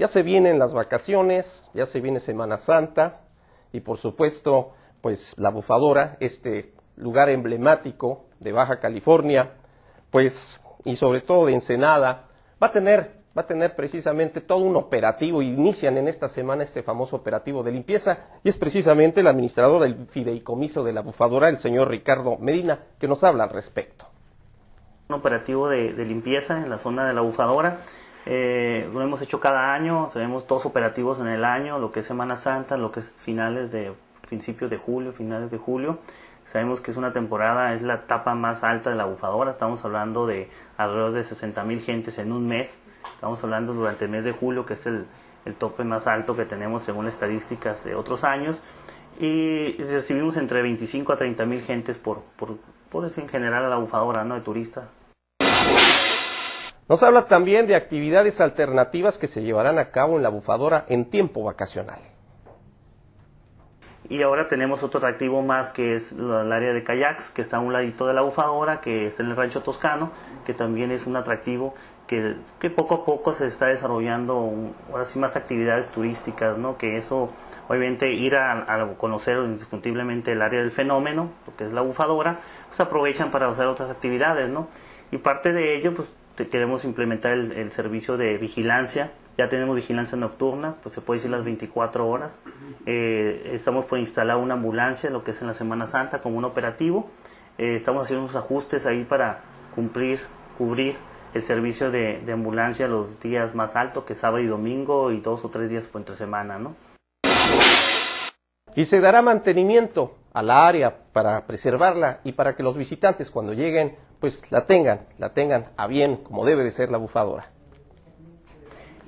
Ya se vienen las vacaciones, ya se viene Semana Santa y por supuesto, pues la bufadora, este lugar emblemático de Baja California, pues y sobre todo de Ensenada, va a tener va a tener precisamente todo un operativo, inician en esta semana este famoso operativo de limpieza, y es precisamente el administrador del fideicomiso de la bufadora, el señor Ricardo Medina, que nos habla al respecto. Un operativo de, limpieza en la zona de la bufadora, eh, lo hemos hecho cada año, tenemos dos operativos en el año, lo que es Semana Santa, lo que es finales de principios de julio, finales de julio. Sabemos que es una temporada, es la etapa más alta de la bufadora, estamos hablando de alrededor de 60 mil gentes en un mes, estamos hablando durante el mes de julio, que es el, tope más alto que tenemos según estadísticas de otros años, y recibimos entre 25 a 30 mil gentes por, por, por eso en general a la bufadora, ¿no? De turistas. Nos habla también de actividades alternativas que se llevarán a cabo en la bufadora en tiempo vacacional. Y ahora tenemos otro atractivo más que es el área de kayaks, que está a un ladito de la bufadora, que está en el rancho toscano, que también es un atractivo que, poco a poco se está desarrollando, ahora sí más actividades turísticas, ¿no? Que eso, obviamente, ir a, conocer indiscutiblemente el área del fenómeno, lo que es la bufadora, pues aprovechan para hacer otras actividades, ¿no? Y parte de ello, pues queremos implementar el, servicio de vigilancia. Ya tenemos vigilancia nocturna, pues se puede decir las 24 horas. Eh, estamos por instalar una ambulancia, lo que es en la Semana Santa, como un operativo. Eh, estamos haciendo unos ajustes ahí para cumplir, cubrir el servicio de, ambulancia los días más altos, que es sábado y domingo, y dos o tres días por entre semana, ¿no? Y se dará mantenimiento a la área para preservarla y para que los visitantes cuando lleguen pues la tengan, la tengan a bien como debe de ser la bufadora.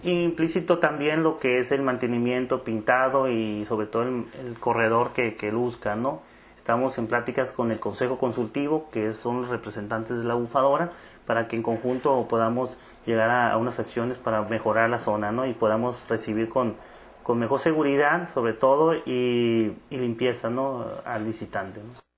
Implícito también lo que es el mantenimiento pintado y sobre todo el, corredor que, luzca, ¿no? Estamos en pláticas con el Consejo Consultivo, que son los representantes de la bufadora, para que en conjunto podamos llegar a, unas acciones para mejorar la zona, ¿no? Y podamos recibir con, con mejor seguridad, sobre todo, y, y limpieza, ¿no? Al visitante. ¿no?